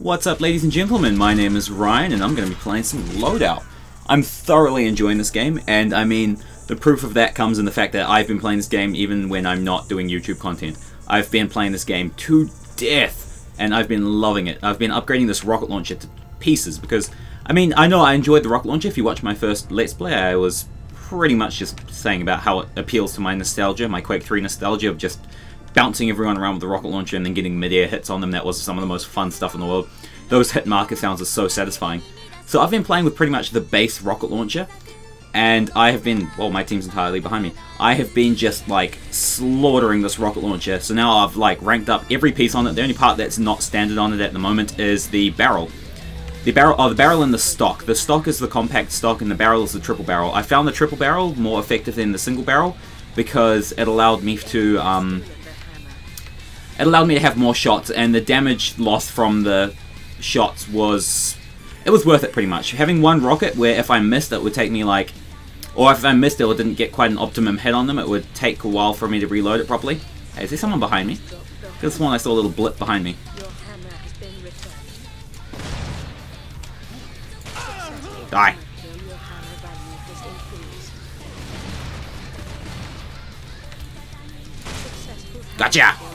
What's up ladies and gentlemen, my name is Ryan and I'm going to be playing some Loadout. I'm thoroughly enjoying this game and I mean the proof of that comes in the fact that I've been playing this game even when I'm not doing YouTube content. I've been playing this game to death and I've been loving it. I've been upgrading this rocket launcher to pieces because I mean I know I enjoyed the rocket launcher. If you watch my first Let's Play I was pretty much just saying about how it appeals to my nostalgia, my Quake 3 nostalgia of just bouncing everyone around with the rocket launcher and then getting mid-air hits on them. That was some of the most fun stuff in the world. Those hit marker sounds are so satisfying. So I've been playing with pretty much the base rocket launcher, and I have been, well, my team's entirely behind me. I have been just, like, slaughtering this rocket launcher. So now I've, like, ranked up every piece on it. The only part that's not standard on it at the moment is the barrel. The barrel, oh, the barrel and the stock. The stock is the compact stock, and the barrel is the triple barrel. I found the triple barrel more effective than the single barrel because it allowed me to, um, it allowed me to have more shots, and the damage lost from the shots was, it was worth it pretty much. Having one rocket where if I missed, it would take me like, or if I missed it or didn't get quite an optimum hit on them, it would take a while for me to reload it properly. Hey, is there someone behind me? This one I saw a little blip behind me. Die. Gotcha!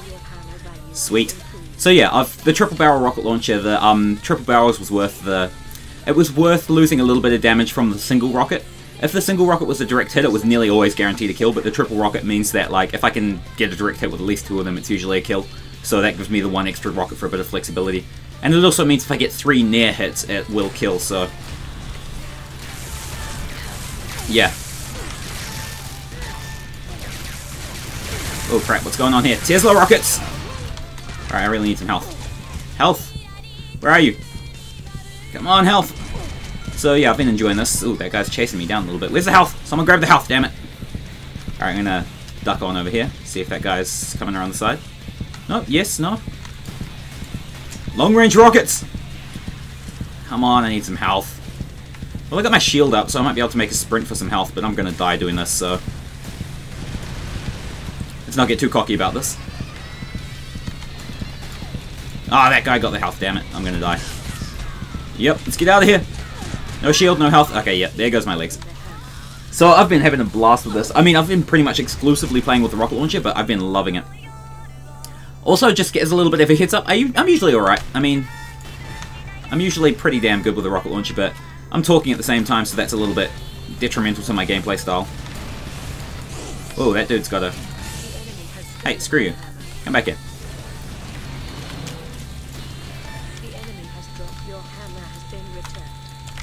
Sweet. So yeah, I've, the triple barrel rocket launcher, the um, triple barrels was worth the... It was worth losing a little bit of damage from the single rocket. If the single rocket was a direct hit, it was nearly always guaranteed a kill, but the triple rocket means that like if I can get a direct hit with at least two of them, it's usually a kill. So that gives me the one extra rocket for a bit of flexibility. And it also means if I get three near hits, it will kill, so yeah. Oh crap, what's going on here? Tesla rockets! Alright, I really need some health. Health! Where are you? Come on, health! So yeah, I've been enjoying this. Ooh, that guy's chasing me down a little bit. Where's the health? Someone grab the health, damn it! Alright, I'm gonna duck on over here. See if that guy's coming around the side. No, yes, no. Long range rockets! Come on, I need some health. Well, I got my shield up, so I might be able to make a sprint for some health, but I'm to die doing this, so... Let's not get too cocky about this. Ah, oh, that guy got the health, damn it. I'm to die. Yep, let's get out of here. No shield, no health. Okay, yep, there goes my legs. So I've been having a blast with this. I mean, I've been pretty much exclusively playing with the rocket launcher, but I've been loving it. Also, just as a little bit of a heads up, I'm usually alright. I mean, I'm usually pretty damn good with the rocket launcher, but I'm talking at the same time, so that's a little bit detrimental to my gameplay style. Oh, that dude's got a... Hey, screw you. Come back here.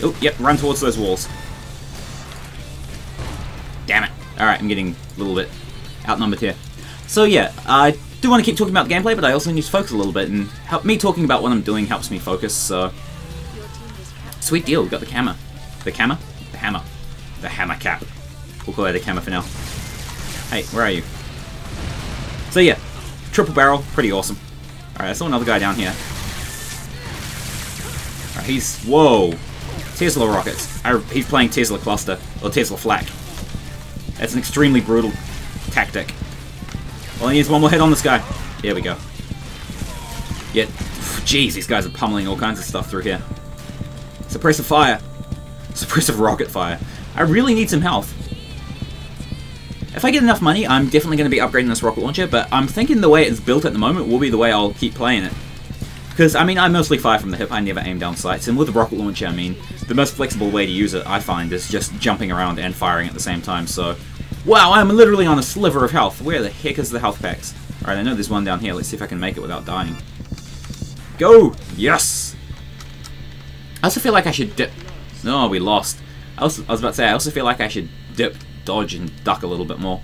Oh, yep, run towards those walls. Damn it. Alright, I'm getting a little bit outnumbered here. So yeah, I do want to keep talking about the gameplay, but I also need to focus a little bit, and help me talking about what I'm doing helps me focus, so... Sweet deal, we got the camera. The camera? The hammer. The hammer cap. We'll call it the camera for now. Hey, where are you? So yeah, triple barrel, pretty awesome. Alright, I saw another guy down here. Right, he's... Whoa! Tesla rockets. I, he's playing Tesla cluster, or Tesla flak. That's an extremely brutal tactic. He needs one more hit on this guy. There we go. Yet, jeez, these guys are pummeling all kinds of stuff through here. Suppressive fire. Suppressive rocket fire. I really need some health. If I get enough money, I'm definitely going to be upgrading this rocket launcher, but I'm thinking the way it's built at the moment will be the way I'll keep playing it. Because, I mean, I mostly fire from the hip, I never aim down sights, and with the rocket launcher, I mean, the most flexible way to use it, I find, is just jumping around and firing at the same time, so... Wow, I'm literally on a sliver of health. Where the heck is the health packs? Alright, I know there's one down here. Let's see if I can make it without dying. Go! Yes! I also feel like I should dip... No, we lost. I, also, I was about to say, I also feel like I should dip, dodge, and duck a little bit more.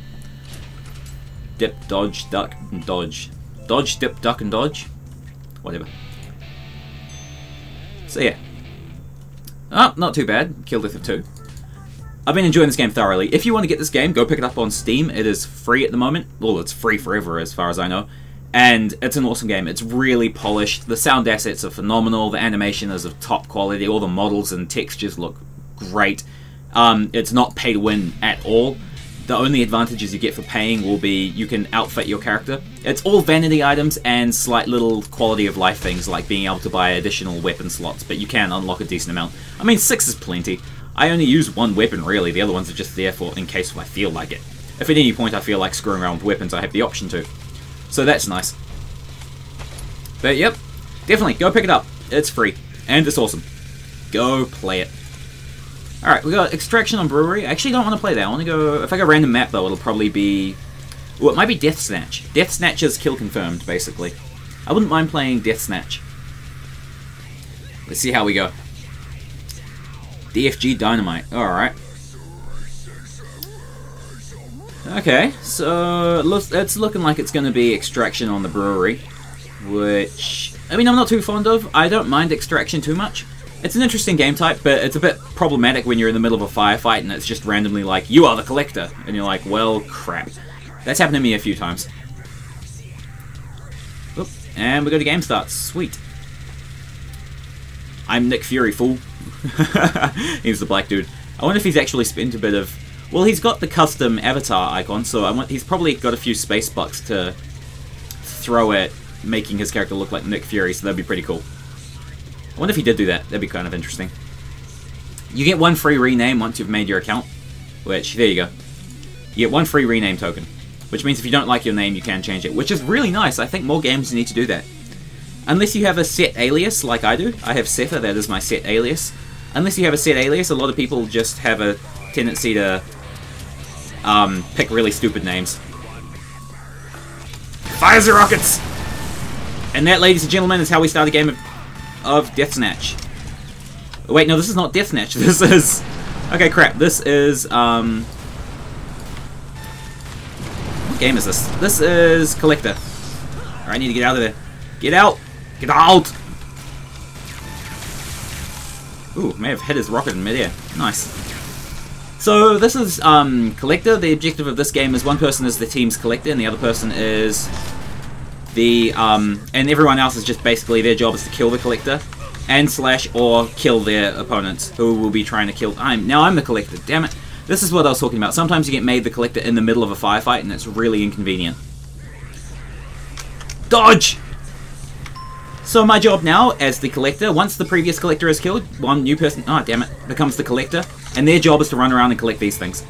Dip, dodge, duck, and dodge. Dodge, dip, duck, and dodge. Whatever. So yeah. Oh, not too bad. Killed it for two. I've been enjoying this game thoroughly. If you want to get this game, go pick it up on Steam. It is free at the moment. Well, it's free forever as far as I know and it's an awesome game. It's really polished. The sound assets are phenomenal. The animation is of top quality. All the models and textures look great. Um, it's not pay to win at all, the only advantages you get for paying will be you can outfit your character. It's all vanity items and slight little quality of life things like being able to buy additional weapon slots, but you can unlock a decent amount. I mean, six is plenty. I only use one weapon really, the other ones are just there for in case I feel like it. If at any point I feel like screwing around with weapons, I have the option to. So that's nice. But yep, definitely, go pick it up. It's free, and it's awesome. Go play it. Alright, we got Extraction on Brewery. I actually don't want to play that. I want to go... If I go random map, though, it'll probably be... Well, it might be Death Snatch. Death Snatch is kill confirmed, basically. I wouldn't mind playing Death Snatch. Let's see how we go. DFG Dynamite. Alright. Okay, so it's looking like it's going to be Extraction on the Brewery. Which, I mean, I'm not too fond of. I don't mind Extraction too much. It's an interesting game type, but it's a bit problematic when you're in the middle of a firefight and it's just randomly like, you are the collector. And you're like, well, crap. That's happened to me a few times. Oop, and we go to game start. Sweet. I'm Nick Fury, fool. he's the black dude. I wonder if he's actually spent a bit of... Well, he's got the custom avatar icon, so I want, he's probably got a few space bucks to throw at making his character look like Nick Fury, so that'd be pretty cool. I wonder if he did do that. That'd be kind of interesting. You get one free rename once you've made your account, which, there you go. You get one free rename token, which means if you don't like your name, you can change it, which is really nice. I think more games need to do that. Unless you have a set alias, like I do. I have Seffyr, that is my set alias. Unless you have a set alias, a lot of people just have a tendency to um, pick really stupid names. Fires the rockets! And that, ladies and gentlemen, is how we start a game of of Death Snatch. Wait, no, this is not Death Snatch. This is... Okay, crap. This is, um... What game is this? This is Collector. Alright, I need to get out of there. Get out! Get out! Ooh, may have hit his rocket in midair. Nice. So this is um, Collector. The objective of this game is one person is the team's Collector and the other person is the um, and everyone else is just basically their job is to kill the collector and slash or kill their opponents who will be trying to kill. I'm now I'm the collector. Damn it! This is what I was talking about. Sometimes you get made the collector in the middle of a firefight, and it's really inconvenient. Dodge. So my job now, as the collector, once the previous collector is killed, one new person, oh damn it, becomes the collector, and their job is to run around and collect these things.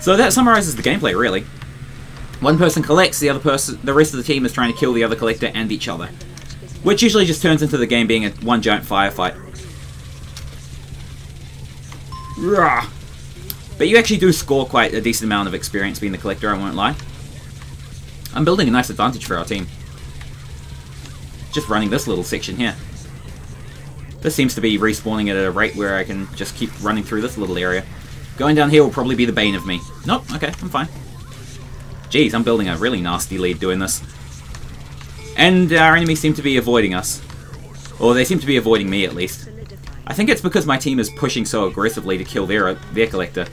So that summarizes the gameplay, really. One person collects, the other person, the rest of the team is trying to kill the other collector and each other. Which usually just turns into the game being a one giant firefight. But you actually do score quite a decent amount of experience being the collector, I won't lie. I'm building a nice advantage for our team. Just running this little section here. This seems to be respawning at a rate where I can just keep running through this little area. Going down here will probably be the bane of me. Nope, okay, I'm fine. Geez, I'm building a really nasty lead doing this. And our enemies seem to be avoiding us. Or they seem to be avoiding me, at least. I think it's because my team is pushing so aggressively to kill their, their collector.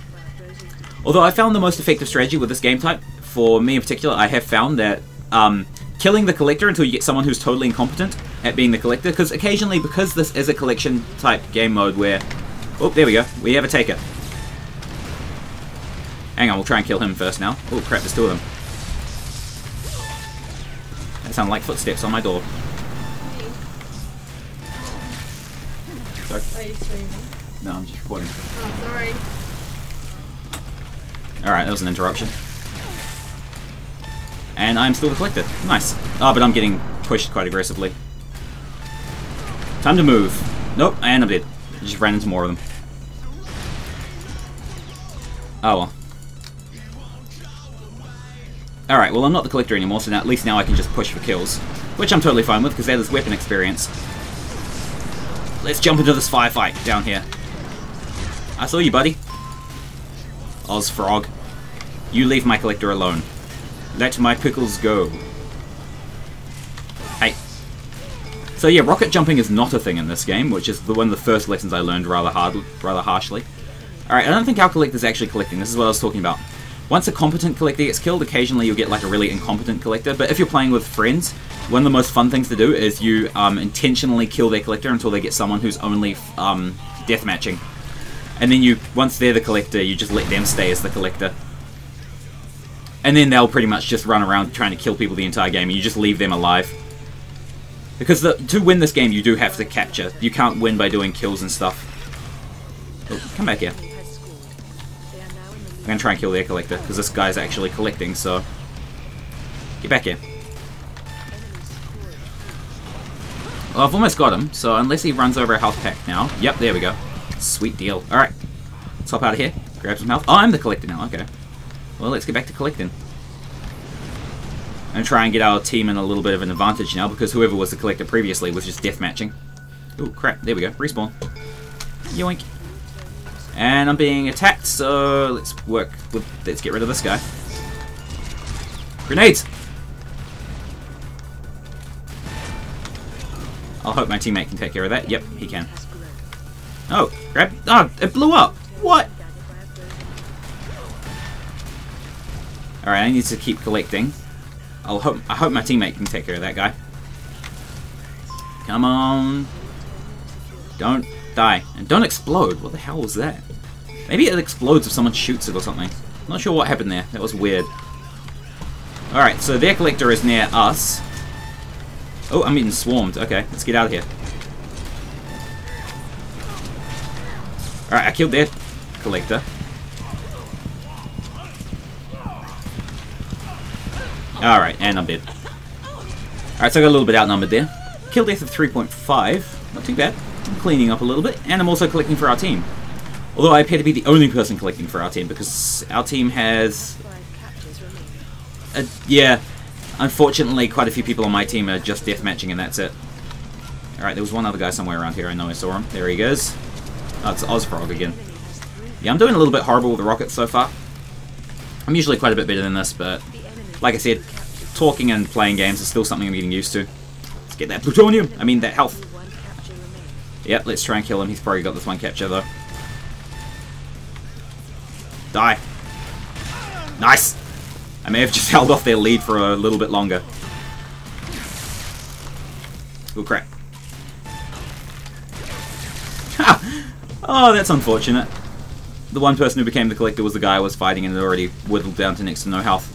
Although I found the most effective strategy with this game type, for me in particular, I have found that um, killing the collector until you get someone who's totally incompetent at being the collector, because occasionally, because this is a collection type game mode where... Oh, there we go. We have a taker. Hang on, we'll try and kill him first now. Oh crap, there's two of them. That sound like footsteps on my door. Sorry. Are you streaming? No, I'm just recording. Oh, sorry. Alright, that was an interruption. And I'm still collected. Nice. Oh, but I'm getting pushed quite aggressively. Time to move. Nope, and I'm dead. Just ran into more of them. Oh well. Alright, well I'm not the collector anymore, so now, at least now I can just push for kills. Which I'm totally fine with, because that is weapon experience. Let's jump into this firefight down here. I saw you, buddy. Oz Frog. You leave my collector alone. Let my pickles go. Hey. So yeah, rocket jumping is not a thing in this game, which is the, one of the first lessons I learned rather hard, rather harshly. Alright, I don't think our collector's actually collecting. This is what I was talking about. Once a competent collector gets killed, occasionally you'll get like a really incompetent collector, but if you're playing with friends, one of the most fun things to do is you um, intentionally kill their collector until they get someone who's only um, death matching. And then you, once they're the collector, you just let them stay as the collector. And then they'll pretty much just run around trying to kill people the entire game, and you just leave them alive. Because the, to win this game, you do have to capture. You can't win by doing kills and stuff. Oh, come back here. I'm gonna try and kill the air collector, because this guy's actually collecting, so... Get back here. Well, I've almost got him, so unless he runs over a health pack now... Yep, there we go. Sweet deal. Alright. Let's hop out of here. Grab some health. Oh, I'm the collector now, okay. Well, let's get back to collecting. And try and get our team in a little bit of an advantage now, because whoever was the collector previously was just death matching. Oh, crap. There we go. Respawn. Yoink. And I'm being attacked, so let's work with... Let's get rid of this guy. Grenades! I'll hope my teammate can take care of that. Yep, he can. Oh, grab... Oh, it blew up! What? Alright, I need to keep collecting. I'll hope I hope my teammate can take care of that guy. Come on. Don't die. And don't explode. What the hell was that? Maybe it explodes if someone shoots it or something. Not sure what happened there. That was weird. Alright, so their collector is near us. Oh, I'm getting swarmed. Okay, let's get out of here. Alright, I killed their collector. Alright, and I'm dead. Alright, so I got a little bit outnumbered there. Kill death of 3.5. Not too bad. I'm cleaning up a little bit, and I'm also collecting for our team. Although I appear to be the only person collecting for our team, because our team has... A, yeah, unfortunately quite a few people on my team are just deathmatching and that's it. Alright, there was one other guy somewhere around here, I know I saw him. There he goes. Oh, it's Ozfrog again. Yeah, I'm doing a little bit horrible with the rockets so far. I'm usually quite a bit better than this, but like I said, talking and playing games is still something I'm getting used to. Let's get that plutonium! I mean, that health. Yep, let's try and kill him. He's probably got this one capture, though. Die. Nice! I may have just held off their lead for a little bit longer. Oh, crap. Ha! Oh, that's unfortunate. The one person who became the collector was the guy I was fighting and had already whittled down to next to no health.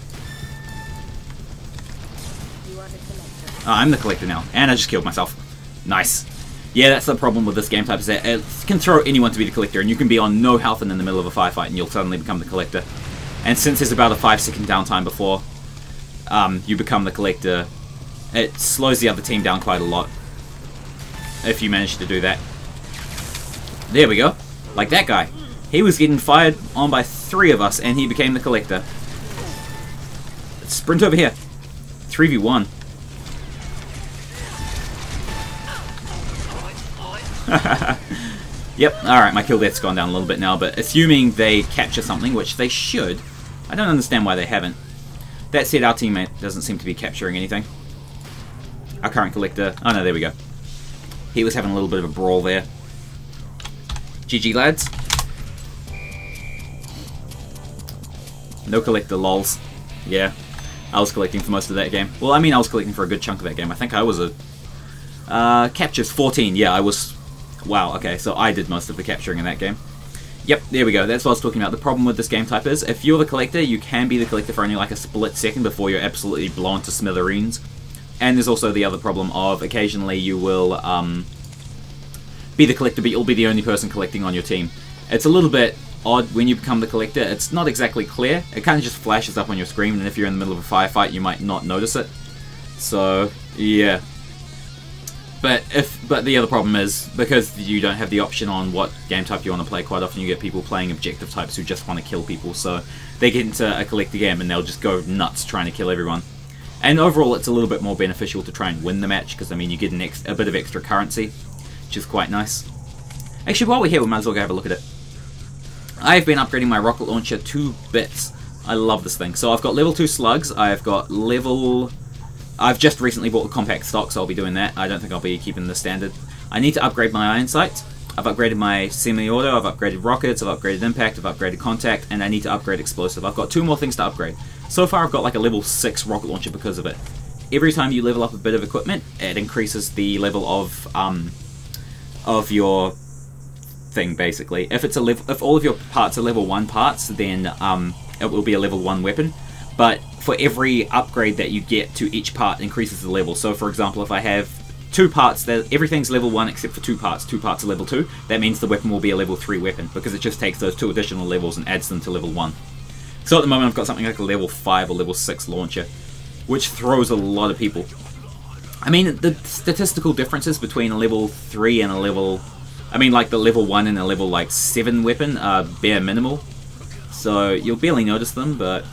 Oh, I'm the collector now. And I just killed myself. Nice. Yeah, that's the problem with this game type, is that it can throw anyone to be the collector, and you can be on no health and in the middle of a firefight, and you'll suddenly become the collector. And since there's about a 5 second downtime before um, you become the collector, it slows the other team down quite a lot. If you manage to do that. There we go. Like that guy. He was getting fired on by three of us, and he became the collector. Sprint over here. 3v1. yep, alright, my kill death's gone down a little bit now, but assuming they capture something, which they should, I don't understand why they haven't. That said, our teammate doesn't seem to be capturing anything. Our current collector... Oh no, there we go. He was having a little bit of a brawl there. GG, lads. No collector, lols. Yeah, I was collecting for most of that game. Well, I mean, I was collecting for a good chunk of that game. I think I was a... Uh, captures 14. Yeah, I was Wow, okay, so I did most of the capturing in that game. Yep, there we go. That's what I was talking about. The problem with this game type is, if you're the collector, you can be the collector for only like a split second before you're absolutely blown to smithereens. And there's also the other problem of occasionally you will um, be the collector, but you'll be the only person collecting on your team. It's a little bit odd when you become the collector. It's not exactly clear. It kind of just flashes up on your screen, and if you're in the middle of a firefight, you might not notice it. So, yeah, but if but the other problem is because you don't have the option on what game type you want to play. Quite often you get people playing objective types who just want to kill people, so they get into a collector game and they'll just go nuts trying to kill everyone. And overall, it's a little bit more beneficial to try and win the match because I mean you get ex a bit of extra currency, which is quite nice. Actually, while we're here, we might as well go have a look at it. I've been upgrading my rocket launcher two bits. I love this thing. So I've got level two slugs. I've got level I've just recently bought the compact stock, so I'll be doing that. I don't think I'll be keeping the standard. I need to upgrade my iron sight. I've upgraded my semi-auto, I've upgraded rockets, I've upgraded impact, I've upgraded contact, and I need to upgrade explosive. I've got two more things to upgrade. So far I've got like a level 6 rocket launcher because of it. Every time you level up a bit of equipment, it increases the level of um, of your thing basically. If it's a level, if all of your parts are level 1 parts, then um, it will be a level 1 weapon. but for every upgrade that you get to each part increases the level. So for example, if I have two parts, that everything's level 1 except for two parts, two parts are level 2, that means the weapon will be a level 3 weapon, because it just takes those two additional levels and adds them to level 1. So at the moment I've got something like a level 5 or level 6 launcher, which throws a lot of people. I mean, the statistical differences between a level 3 and a level... I mean, like the level 1 and a level, like, 7 weapon are bare minimal. So, you'll barely notice them, but...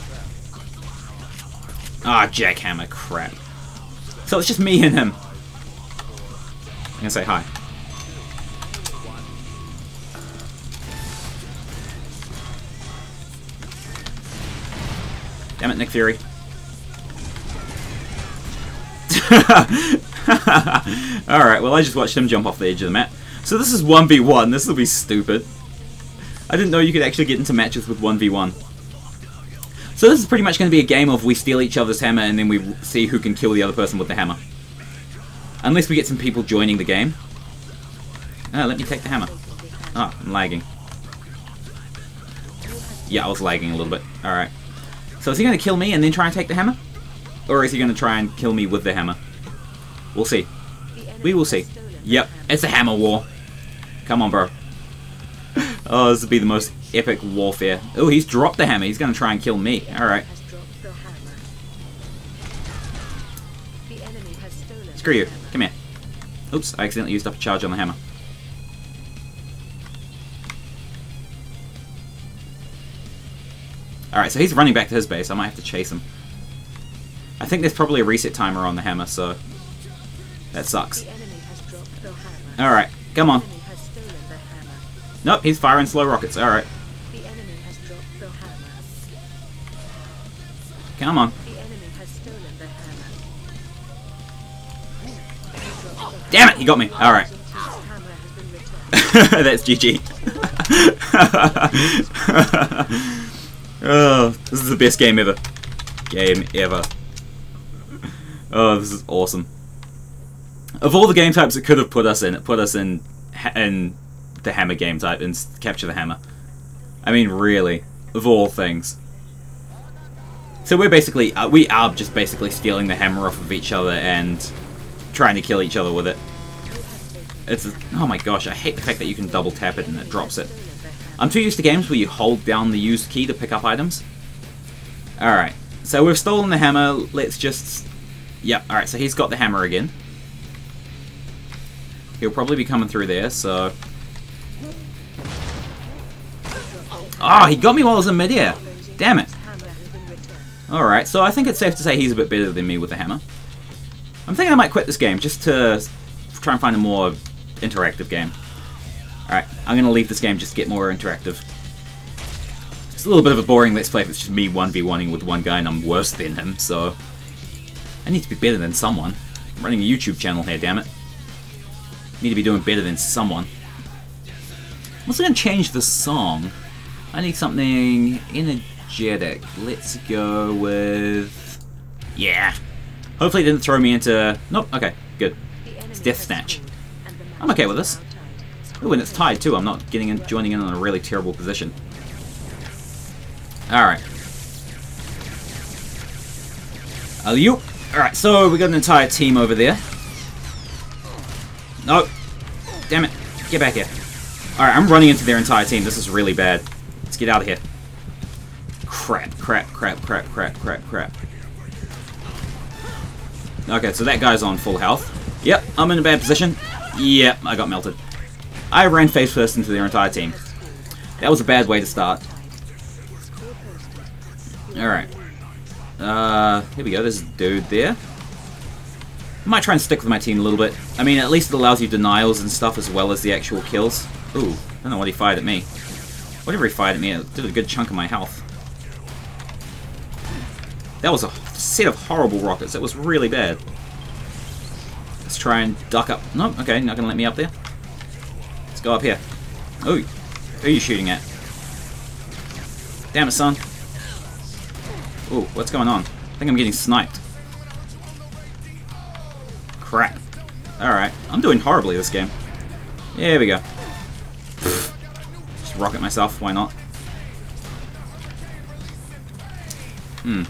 Ah, jackhammer, crap. So it's just me and him. I'm gonna say hi. Damn it, Nick Fury. Alright, well I just watched him jump off the edge of the map. So this is 1v1, this will be stupid. I didn't know you could actually get into matches with 1v1. So this is pretty much going to be a game of we steal each other's hammer and then we see who can kill the other person with the hammer. Unless we get some people joining the game. Oh, let me take the hammer. Oh, I'm lagging. Yeah, I was lagging a little bit. Alright. So is he going to kill me and then try and take the hammer? Or is he going to try and kill me with the hammer? We'll see. We will see. Yep, it's a hammer war. Come on, bro. Oh, this would be the most epic warfare. Oh, he's dropped the hammer. He's going to try and kill me. Alright. Screw you. Come here. Oops, I accidentally used up a charge on the hammer. Alright, so he's running back to his base. I might have to chase him. I think there's probably a reset timer on the hammer, so that sucks. Alright, come on. Nope, he's firing slow rockets. Alright. Come on. Damn it, he got me. Alright. That's GG. oh, this is the best game ever. Game ever. Oh, this is awesome. Of all the game types it could have put us in, it put us in in the hammer game type and capture the hammer. I mean, really, of all things. So we're basically, uh, we are just basically stealing the hammer off of each other and trying to kill each other with it. It's, oh my gosh, I hate the fact that you can double tap it and it drops it. I'm too used to games where you hold down the use key to pick up items. Alright, so we've stolen the hammer, let's just... Yep, alright, so he's got the hammer again. He'll probably be coming through there, so... Oh, he got me while I was in midair! Damn it! Alright, so I think it's safe to say he's a bit better than me with the hammer. I'm thinking I might quit this game just to try and find a more interactive game. Alright, I'm going to leave this game just to get more interactive. It's a little bit of a boring let's play if it's just me 1v1ing with one guy and I'm worse than him, so... I need to be better than someone. I'm running a YouTube channel here, damn it. Need to be doing better than someone. I'm also going to change the song. I need something energetic. Let's go with... Yeah. Hopefully it didn't throw me into... Nope, okay, good. It's Death Snatch. I'm okay with this. Oh, and it's tied too. I'm not getting in, joining in on a really terrible position. Alright. Alley-oop. Alright, so we got an entire team over there. No. Damn it. Get back here. Alright, I'm running into their entire team. This is really bad. Let's get out of here. Crap, crap, crap, crap, crap, crap, crap. Okay, so that guy's on full health. Yep, I'm in a bad position. Yep, I got melted. I ran face first into their entire team. That was a bad way to start. Alright. Uh, here we go, there's a dude there. I might try and stick with my team a little bit. I mean, at least it allows you denials and stuff as well as the actual kills. Ooh, I don't know what he fired at me. Whatever he fired at me, it did a good chunk of my health. That was a set of horrible rockets. That was really bad. Let's try and duck up. No, okay, not gonna let me up there. Let's go up here. Ooh, who are you shooting at? Damn it, son. Ooh, what's going on? I think I'm getting sniped. Crap. Alright, I'm doing horribly this game. Here we go. Rocket myself, why not? Hmm.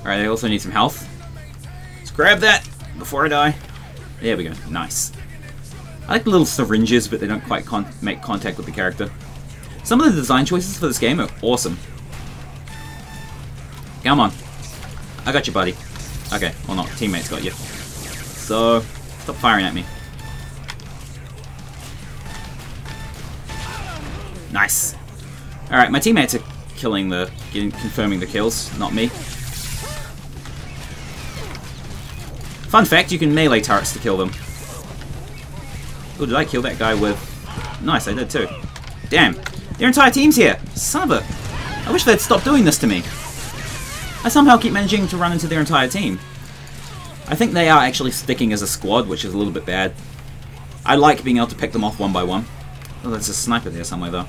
Alright, I also need some health. Let's grab that before I die. There we go. Nice. I like the little syringes, but they don't quite con make contact with the character. Some of the design choices for this game are awesome. Come on. I got you, buddy. Okay, well not. Teammates got you. So, stop firing at me. Nice. Alright, my teammates are killing the... Confirming the kills, not me. Fun fact, you can melee turrets to kill them. Oh, did I kill that guy with... Nice, I did too. Damn. Their entire team's here! Son of a... I wish they'd stop doing this to me. I somehow keep managing to run into their entire team. I think they are actually sticking as a squad, which is a little bit bad. I like being able to pick them off one by one. Oh, there's a sniper there somewhere, though.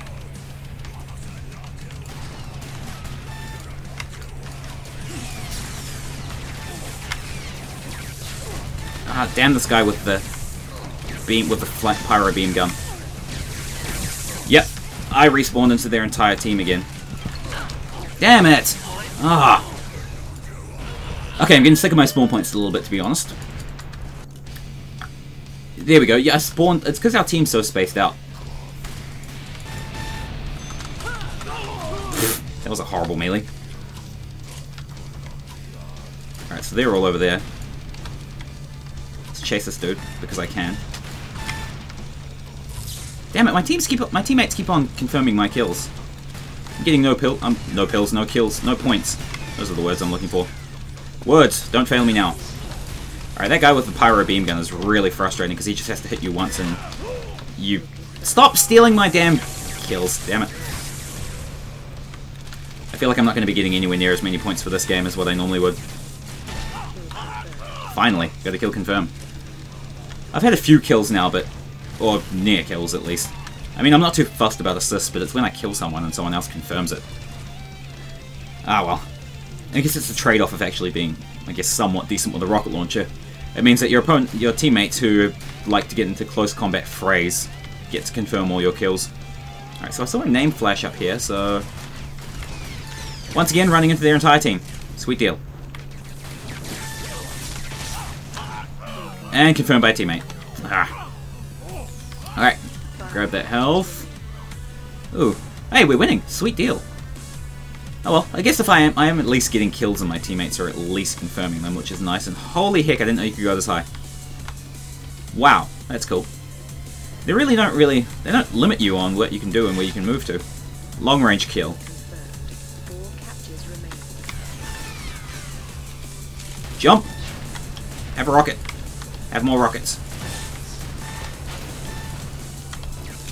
Damn this guy with the beam with the pyro beam gun. Yep, I respawned into their entire team again. Damn it! Ah. Okay, I'm getting sick of my spawn points a little bit, to be honest. There we go. Yeah, I spawned. It's because our team's so spaced out. that was a horrible melee. Alright, so they're all over there. Chase this dude, because I can. Damn it, my teams keep my teammates keep on confirming my kills. I'm getting no pill um no pills, no kills, no points. Those are the words I'm looking for. Words, don't fail me now. Alright, that guy with the pyro beam gun is really frustrating because he just has to hit you once and you stop stealing my damn kills, damn it. I feel like I'm not going to be getting anywhere near as many points for this game as what I normally would. Finally, got a kill confirm. I've had a few kills now, but or near kills at least. I mean, I'm not too fussed about assists, but it's when I kill someone and someone else confirms it. Ah well. I guess it's a trade-off of actually being, I guess, somewhat decent with a rocket launcher. It means that your opponent, your teammates who like to get into close combat frays get to confirm all your kills. Alright, so I saw a name flash up here, so... Once again, running into their entire team. Sweet deal. And confirmed by teammate. Ah. Alright, grab that health. Ooh, hey, we're winning. Sweet deal. Oh well, I guess if I am, I am at least getting kills and my teammates are at least confirming them, which is nice. And holy heck, I didn't know you could go this high. Wow, that's cool. They really don't really, they don't limit you on what you can do and where you can move to. Long range kill. Jump! Have a rocket. Have more rockets.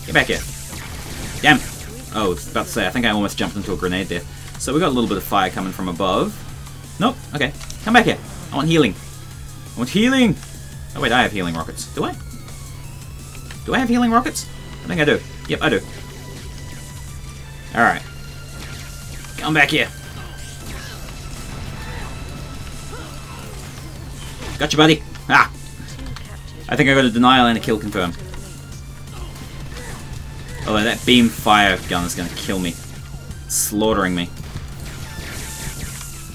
Get back here. Damn! Oh, about to say, I think I almost jumped into a grenade there. So we got a little bit of fire coming from above. Nope, okay. Come back here. I want healing. I want healing! Oh wait, I have healing rockets. Do I? Do I have healing rockets? I think I do. Yep, I do. Alright. Come back here. Gotcha, buddy. Ah! I think I got a denial and a kill confirmed. Although that beam fire gun is going to kill me. Slaughtering me.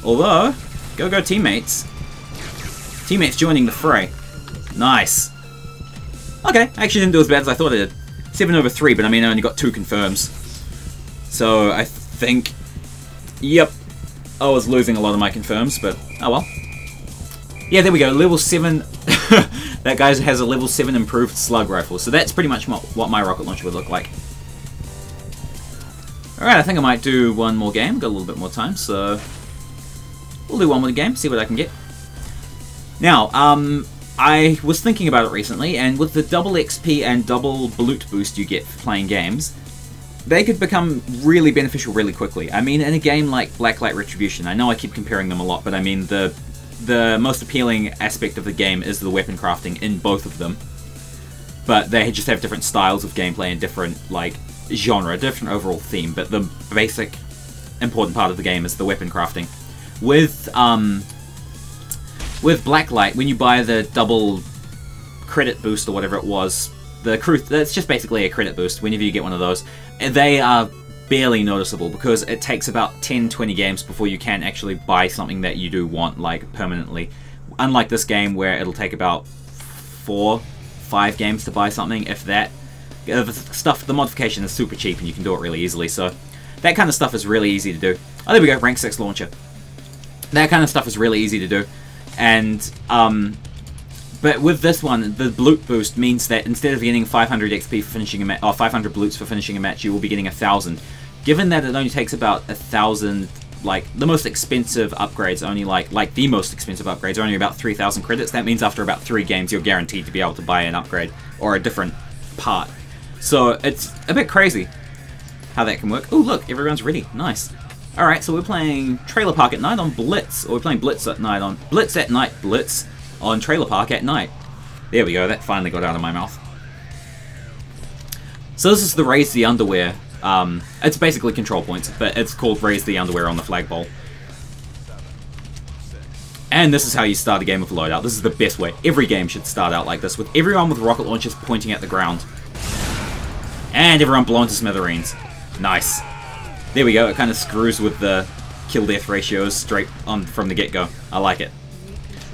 Although, go go teammates. Teammates joining the fray. Nice. Okay, I actually didn't do as bad as I thought I did. 7 over 3, but I mean I only got 2 confirms. So I think... Yep. I was losing a lot of my confirms, but oh well. Yeah, there we go. Level 7... that guy has a level 7 improved slug rifle. So that's pretty much what my rocket launcher would look like. Alright, I think I might do one more game. Got a little bit more time, so... We'll do one more game, see what I can get. Now, um, I was thinking about it recently, and with the double XP and double loot boost you get for playing games, they could become really beneficial really quickly. I mean, in a game like Blacklight Retribution, I know I keep comparing them a lot, but I mean, the the most appealing aspect of the game is the weapon crafting in both of them. But they just have different styles of gameplay and different, like, genre, different overall theme, but the basic important part of the game is the weapon crafting. With, um, with Blacklight, when you buy the double credit boost or whatever it was, the crew, that's just basically a credit boost whenever you get one of those, they are barely noticeable because it takes about 10-20 games before you can actually buy something that you do want like permanently. Unlike this game where it'll take about four, five games to buy something, if that. Uh, the stuff, the modification is super cheap and you can do it really easily, so that kind of stuff is really easy to do. Oh, there we go, rank 6 launcher. That kind of stuff is really easy to do. And, um, but with this one, the loot boost means that instead of getting 500 XP for finishing a match, or 500 blutes for finishing a match, you will be getting a thousand. Given that it only takes about a thousand, like the most expensive upgrades, only like like the most expensive upgrades, are only about 3,000 credits. That means after about three games, you're guaranteed to be able to buy an upgrade or a different part. So it's a bit crazy how that can work. Oh look, everyone's ready. Nice. Alright, so we're playing Trailer Park at night on Blitz, or we're playing Blitz at night on Blitz at night Blitz on Trailer Park at night. There we go, that finally got out of my mouth. So this is the Raise the Underwear. Um, it's basically control points, but it's called Raise the Underwear on the flagpole. And this is how you start a game with loadout. This is the best way. Every game should start out like this, with everyone with rocket launchers pointing at the ground. And everyone blown to smithereens. Nice. There we go, it kind of screws with the kill-death ratios straight on from the get-go. I like it.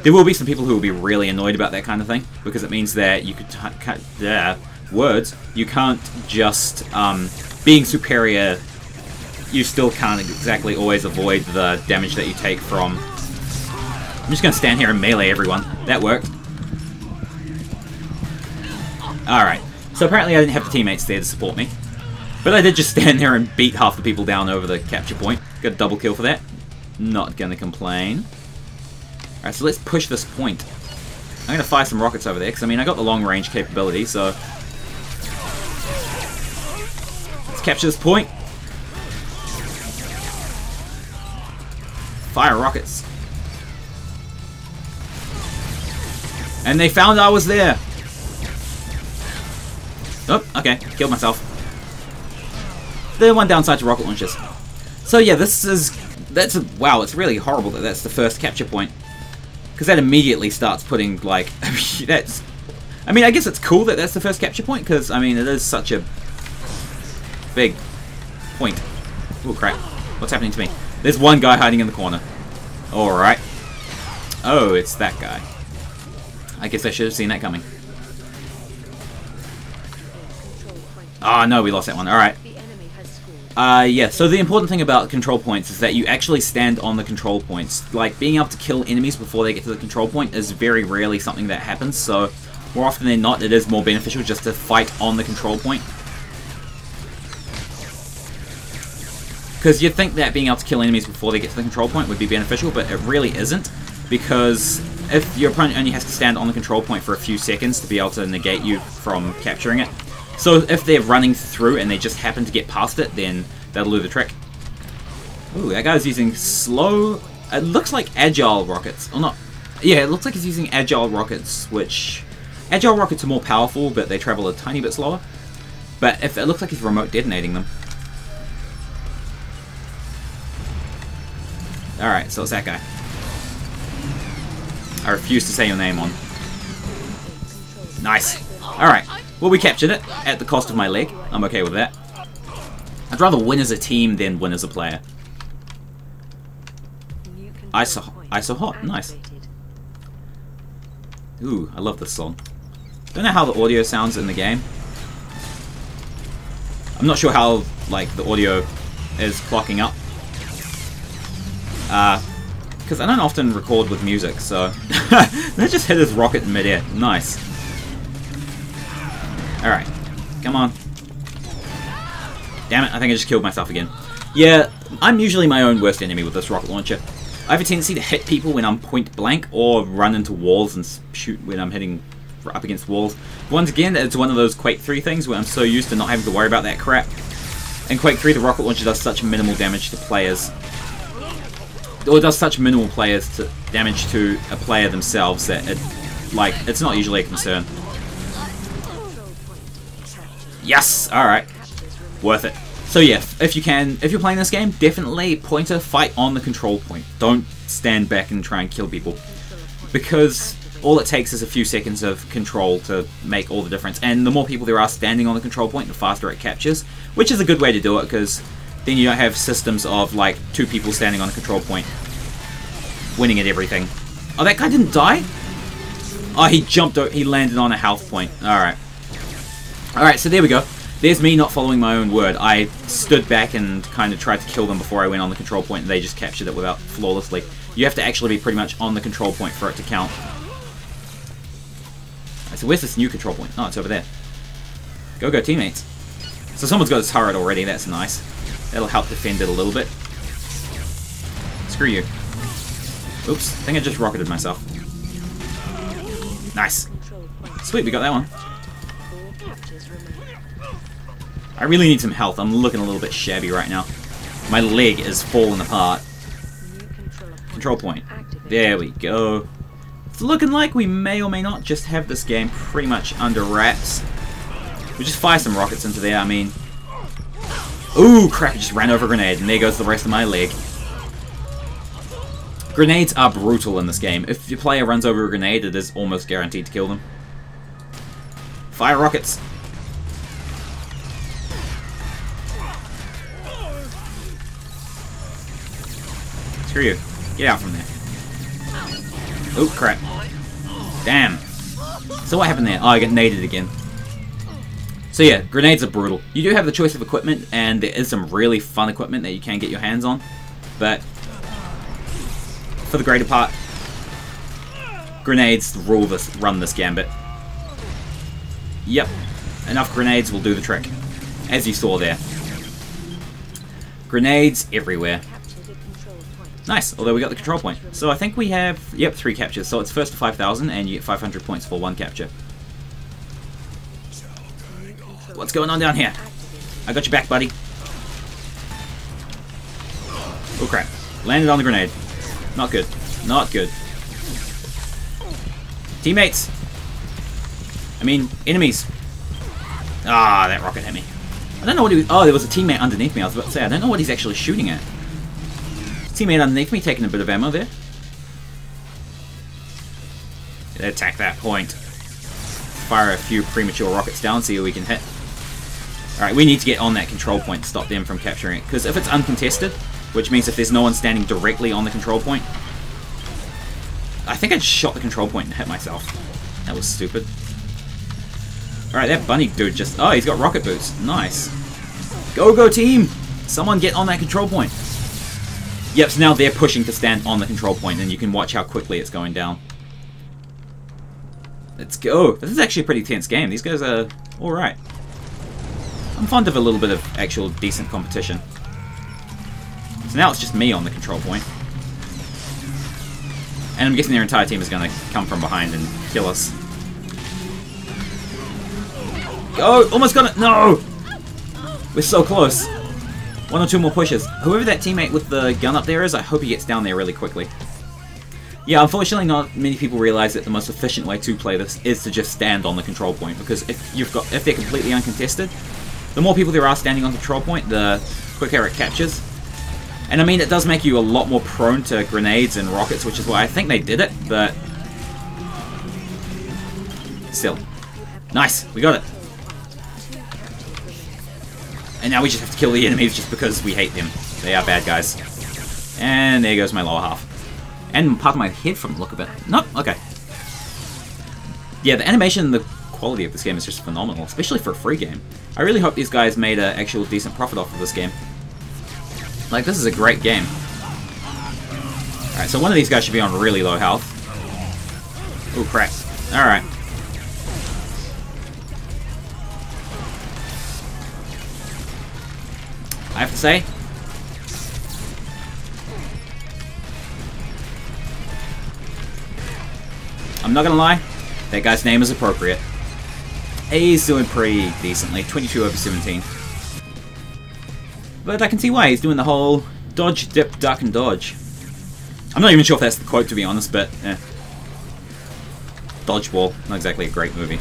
There will be some people who will be really annoyed about that kind of thing, because it means that you could... cut their words. You can't just... Um, being superior, you still can't exactly always avoid the damage that you take from... I'm just going to stand here and melee everyone. That worked. Alright. So apparently I didn't have the teammates there to support me. But I did just stand there and beat half the people down over the capture point. Got a double kill for that. Not gonna complain. Alright, so let's push this point. I'm gonna fire some rockets over there, because I mean, I got the long range capability, so... Let's capture this point. Fire rockets. And they found I was there. Oh, okay. Killed myself. The one downside to rocket launchers. So yeah, this is... That's... A, wow, it's really horrible that that's the first capture point. Because that immediately starts putting, like... that's... I mean, I guess it's cool that that's the first capture point, because, I mean, it is such a big point. Oh, crap. What's happening to me? There's one guy hiding in the corner. Alright. Oh, it's that guy. I guess I should have seen that coming. Ah, oh, no, we lost that one. Alright. Uh, yeah, so the important thing about control points is that you actually stand on the control points. Like, being able to kill enemies before they get to the control point is very rarely something that happens, so more often than not, it is more beneficial just to fight on the control point. Because you'd think that being able to kill enemies before they get to the control point would be beneficial, but it really isn't, because if your opponent only has to stand on the control point for a few seconds to be able to negate you from capturing it, so if they're running through and they just happen to get past it, then that'll do the trick. Ooh, that guy's using slow... It looks like agile rockets. Or not... Yeah, it looks like he's using agile rockets, which... Agile rockets are more powerful, but they travel a tiny bit slower. But if it looks like he's remote detonating them. Alright, so it's that guy. I refuse to say your name on. Nice. Alright. Well, we captured it at the cost of my leg. I'm okay with that. I'd rather win as a team than win as a player. ISO, ISO hot, nice. Ooh, I love this song. Don't know how the audio sounds in the game. I'm not sure how, like, the audio is clocking up. Uh, because I don't often record with music, so... that just hit his rocket in midair. Nice. Alright. Come on. Damn it, I think I just killed myself again. Yeah, I'm usually my own worst enemy with this rocket launcher. I have a tendency to hit people when I'm point blank or run into walls and shoot when I'm hitting up against walls. Once again, it's one of those Quake 3 things where I'm so used to not having to worry about that crap. In Quake 3, the rocket launcher does such minimal damage to players. Or does such minimal players to damage to a player themselves that it, like, it's not usually a concern. Yes! Alright. Worth it. So yeah, if you can, if you're playing this game, definitely pointer fight on the control point. Don't stand back and try and kill people. Because all it takes is a few seconds of control to make all the difference. And the more people there are standing on the control point, the faster it captures. Which is a good way to do it, because then you don't have systems of like two people standing on a control point, winning at everything. Oh, that guy didn't die? Oh, he jumped, he landed on a health point. Alright. Alright, so there we go. There's me not following my own word. I stood back and kind of tried to kill them before I went on the control point, and they just captured it without flawlessly. You have to actually be pretty much on the control point for it to count. So where's this new control point? Oh, it's over there. Go, go, teammates. So someone's got a turret already, that's nice. That'll help defend it a little bit. Screw you. Oops, I think I just rocketed myself. Nice. Sweet, we got that one. I really need some health. I'm looking a little bit shabby right now. My leg is falling apart. Control point. There we go. It's looking like we may or may not just have this game pretty much under wraps. We just fire some rockets into there, I mean... Ooh, crap, I just ran over a grenade, and there goes the rest of my leg. Grenades are brutal in this game. If your player runs over a grenade, it is almost guaranteed to kill them. Fire rockets! Screw you. Get out from there. Oh, crap. Damn. So what happened there? Oh, I got naded again. So yeah, grenades are brutal. You do have the choice of equipment, and there is some really fun equipment that you can get your hands on. But, for the greater part, grenades rule this, run this gambit. Yep, enough grenades will do the trick. As you saw there. Grenades everywhere. Nice, although we got the control point. So I think we have, yep, three captures. So it's first to 5,000 and you get 500 points for one capture. What's going on down here? I got your back, buddy. Oh crap. Landed on the grenade. Not good. Not good. Teammates! I mean, enemies. Ah, that rocket hit me. I don't know what he was... Oh, there was a teammate underneath me. I was about to say, I don't know what he's actually shooting at. Teammate underneath me taking a bit of ammo there. Attack that point. Fire a few premature rockets down, see who we can hit. Alright, we need to get on that control point to stop them from capturing it. Because if it's uncontested, which means if there's no one standing directly on the control point... I think I shot the control point and hit myself. That was stupid. Alright, that bunny dude just... Oh, he's got rocket boots. Nice. Go, go, team! Someone get on that control point. Yep, so now they're pushing to stand on the control point, and you can watch how quickly it's going down. Let's go. This is actually a pretty tense game. These guys are alright. I'm fond of a little bit of actual decent competition. So now it's just me on the control point. And I'm guessing their entire team is going to come from behind and kill us. Oh, almost got it! No! We're so close. One or two more pushes. Whoever that teammate with the gun up there is, I hope he gets down there really quickly. Yeah, unfortunately not many people realize that the most efficient way to play this is to just stand on the control point, because if you've got if they're completely uncontested, the more people there are standing on the control point, the quicker it captures. And I mean, it does make you a lot more prone to grenades and rockets, which is why I think they did it, but... Still. Nice, we got it. And now we just have to kill the enemies just because we hate them. They are bad guys. And there goes my lower half. And part of my head from the look of it. Nope, okay. Yeah, the animation the quality of this game is just phenomenal, especially for a free game. I really hope these guys made an actual decent profit off of this game. Like, this is a great game. Alright, so one of these guys should be on really low health. Oh, crap. Alright. I have to say, I'm not gonna lie, that guy's name is appropriate. He's doing pretty decently, 22 over 17. But I can see why, he's doing the whole dodge, dip, duck, and dodge. I'm not even sure if that's the quote, to be honest, but eh. Dodgeball, not exactly a great movie.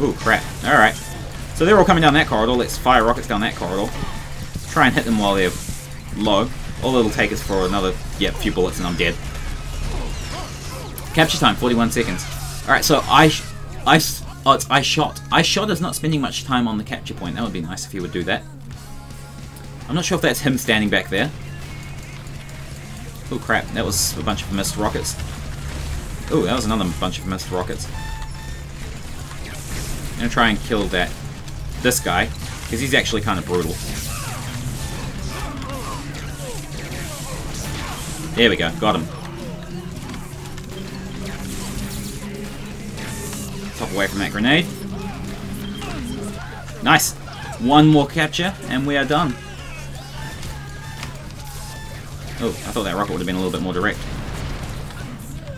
Ooh, crap. Alright. So they're all coming down that corridor, let's fire rockets down that corridor. Try and hit them while they're low. All it'll take is for another, yeah, few bullets and I'm dead. Capture time, 41 seconds. Alright, so I, I, oh, it's I shot. I shot is not spending much time on the capture point. That would be nice if he would do that. I'm not sure if that's him standing back there. Oh crap, that was a bunch of missed rockets. Oh, that was another bunch of missed rockets. I'm gonna try and kill that this guy, because he's actually kind of brutal. There we go, got him. Away from that grenade. Nice. One more capture, and we are done. Oh, I thought that rocket would have been a little bit more direct.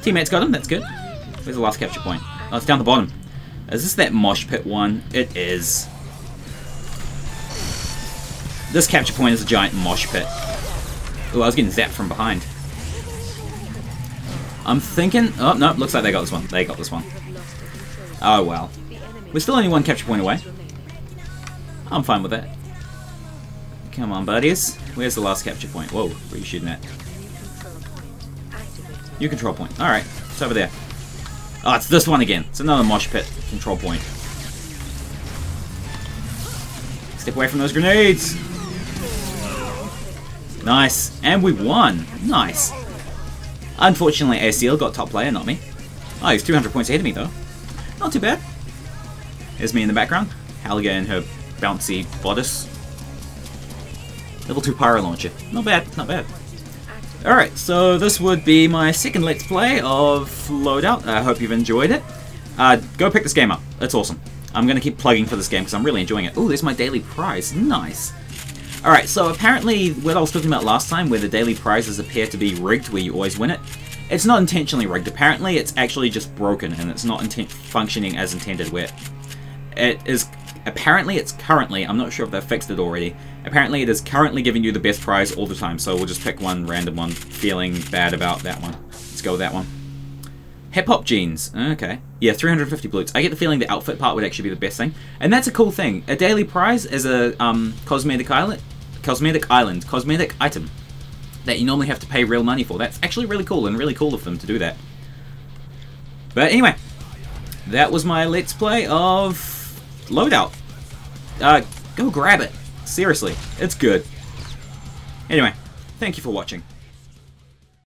Teammates got him, that's good. Where's the last capture point? Oh, it's down the bottom. Is this that mosh pit one? It is. This capture point is a giant mosh pit. Oh, I was getting zapped from behind. I'm thinking... Oh, no, looks like they got this one. They got this one. Oh, well. We're still only one capture point away. I'm fine with that. Come on, buddies. Where's the last capture point? Whoa, where are you shooting at? New control point. Alright, it's over there. Oh, it's this one again. It's another mosh pit control point. Step away from those grenades! Nice. And we won. Nice. Unfortunately, ACL got top player, not me. Oh, he's 200 points ahead of me, though. Not too bad. There's me in the background. Helga in her bouncy bodice. Level 2 pyro launcher. Not bad, not bad. Alright, so this would be my second Let's Play of Loadout. I hope you've enjoyed it. Uh, go pick this game up. It's awesome. I'm going to keep plugging for this game because I'm really enjoying it. Oh, there's my daily prize. Nice. Alright, so apparently what I was talking about last time, where the daily prizes appear to be rigged, where you always win it, it's not intentionally rigged. Apparently it's actually just broken, and it's not functioning as intended, where it is... Apparently it's currently, I'm not sure if they've fixed it already, apparently it is currently giving you the best prize all the time, so we'll just pick one random one, feeling bad about that one. Let's go with that one. Hip hop jeans. Okay. Yeah, 350 blutes. I get the feeling the outfit part would actually be the best thing. And that's a cool thing. A daily prize is a um, cosmetic island, cosmetic island, cosmetic item that you normally have to pay real money for. That's actually really cool and really cool of them to do that. But anyway, that was my let's play of Loadout. Uh, go grab it. Seriously, it's good. Anyway, thank you for watching.